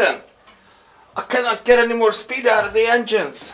I cannot get any more speed out of the engines.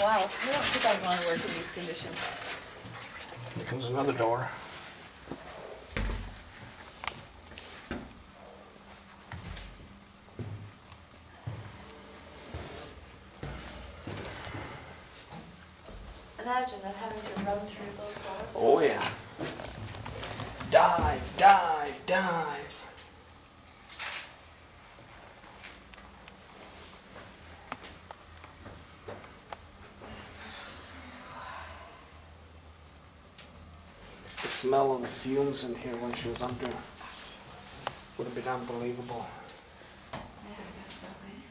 Wow, I don't think I'd want to work in these conditions. Here comes another door. Imagine that having to run through those doors. Oh yeah. Dive, dive, dive. The smell of the fumes in here when she was under would have been unbelievable. Yeah, I guess so, right?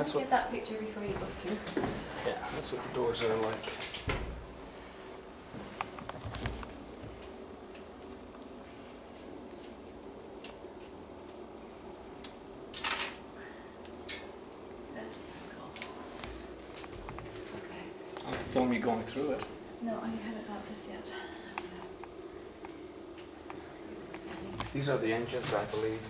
That's Get that picture before you go through. yeah, that's what the doors are like. Cool. Okay. I'll film you going through it. No, I haven't got this yet. These are the engines, I believe.